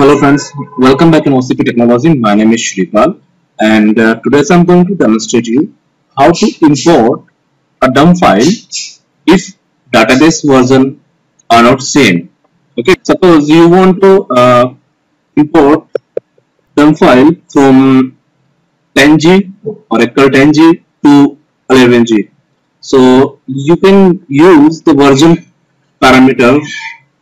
Hello friends, welcome back in OCP Technology. My name is Shripal and uh, today I'm going to demonstrate you how to import a dump file if database version are not same. Okay, suppose you want to uh, import dump file from 10G or Oracle 10G to 11G. So you can use the version parameter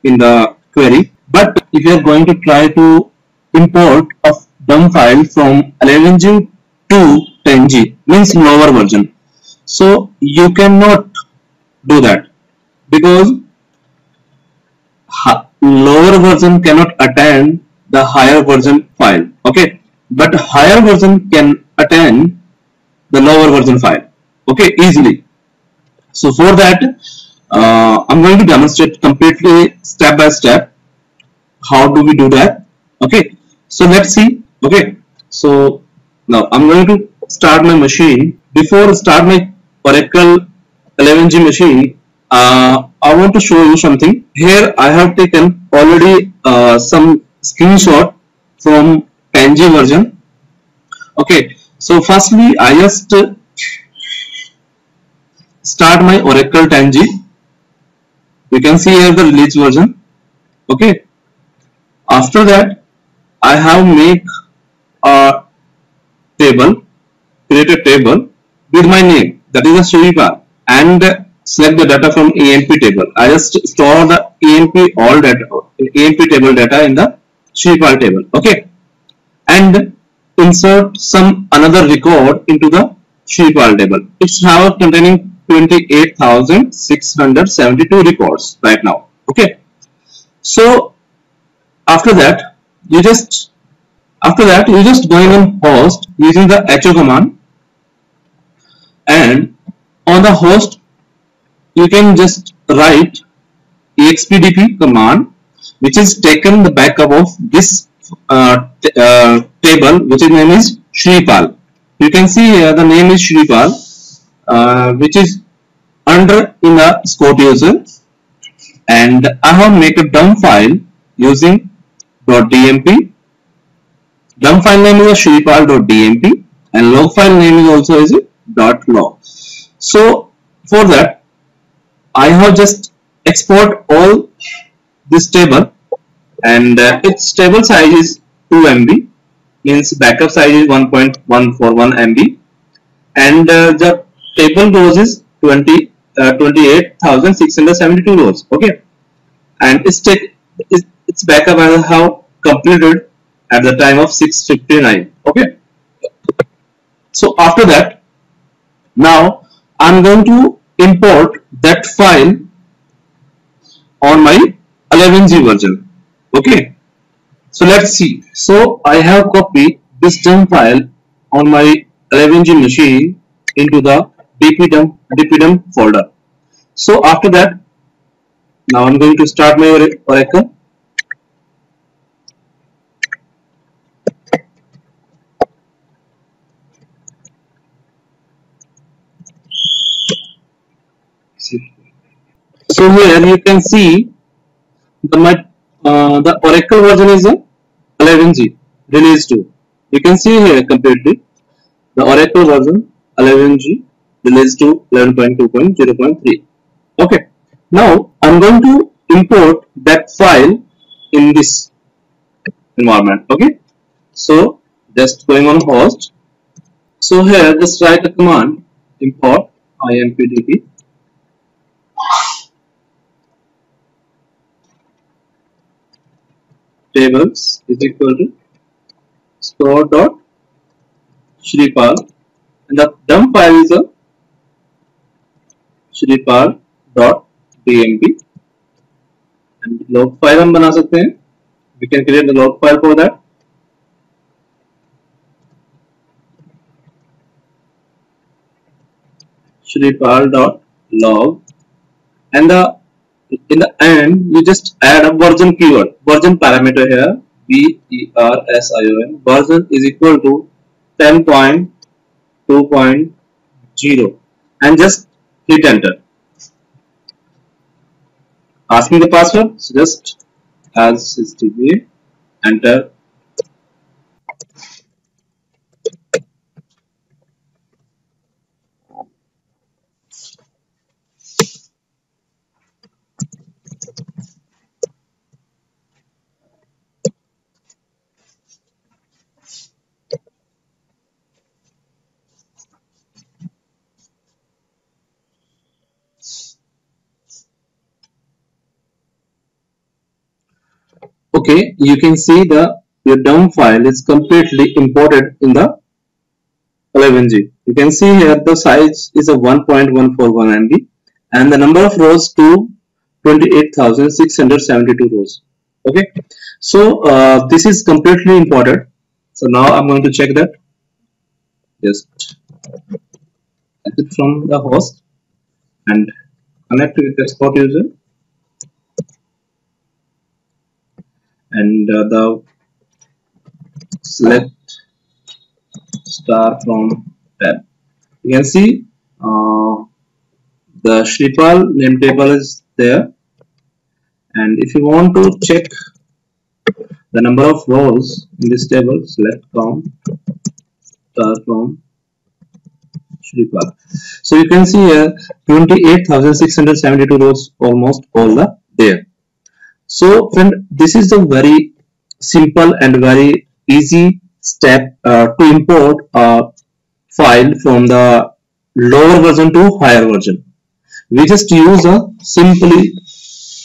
in the query but if you are going to try to import a dump file from 11g to 10g means lower version. So you cannot do that. Because lower version cannot attend the higher version file okay? But higher version can attend the lower version file okay? Easily. So for that uh, I'm going to demonstrate completely step by step how do we do that? Okay. So let's see. Okay. So now I'm going to start my machine. Before start my Oracle 11g machine uh, I want to show you something. Here I have taken already uh, some screenshot from 10g version. Okay. So firstly I just start my Oracle 10g you can see here the release version. Okay after that I have make a table create a table with my name. That is a Shripal and select the data from EMP table. I just store the EMP all data EMP table data in the Shripal table. Okay. And insert some another record into the Shripal table. It's now containing 28,672 records right now. Okay. So after that you just after that you just going on host using the echo command and on the host you can just write expdp command which is taken the backup of this uh, uh, table which is name is Shripal. You can see here the name is Shripal uh, which is under in the scott user and I have make a dump file using .dmp dump file name is a shripal.dmp and log file name is also is .log. So for that I have just export all this table and uh, its table size is 2 MB means backup size is 1.141 MB and uh, the table rows is 20 uh, 28,672 rows okay? And its, its backup I have completed at the time of 659 okay? So after that now I'm going to import that file on my 11g version. Okay? So let's see. So I have copied this dump file on my 11g machine into the dpdump dpdump folder. So after that now I'm going to start my Oracle So here you can see the uh, the Oracle version is 11G release 2. You can see here completely the Oracle version 11G release 2 11.2.0.3. Okay. Now I'm going to import that file in this environment. Okay. So just going on host. So here just write a command import impdp tables is equal to store dot Shripal and the dump file is a Shripal dot dmp and log file हम बना सकते हैं we can create the log file for that Shripal dot log and the in the end you just add a version keyword. Version parameter here v e r s i o n. Version is equal to 10.2.0 and just hit enter. Asking the password so just as is enter okay you can see the your dump file is completely imported in the 11g you can see here the size is a 1.141 MB and the number of rows to 28,672 rows. Okay so uh, this is completely imported. So now I'm going to check that. Just exit from the host and connect with the export user and uh, the select star from tab you can see uh, the Shripal name table is there. And if you want to check the number of rows in this table select count star from Shripal. So you can see here 28,672 rows almost all the there so friend, this is a very simple and very easy step uh, to import a file from the lower version to higher version. We just use a simply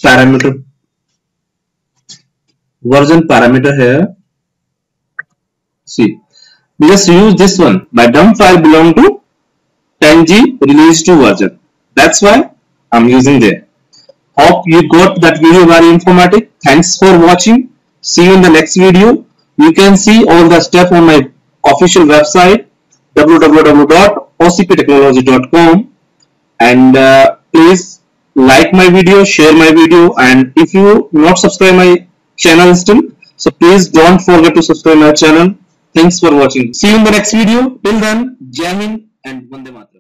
parameter version parameter here. See, we just use this one. My dump file belong to 10G release 2 version. That's why I'm using there. Hope you got that video very informative. Thanks for watching. See you in the next video. You can see all the stuff on my official website www.ocptechnology.com and uh, please like my video, share my video and if you not subscribe my channel still, so please don't forget to subscribe my channel. Thanks for watching. See you in the next video. Till then, Jai Hind and Vande Mataram.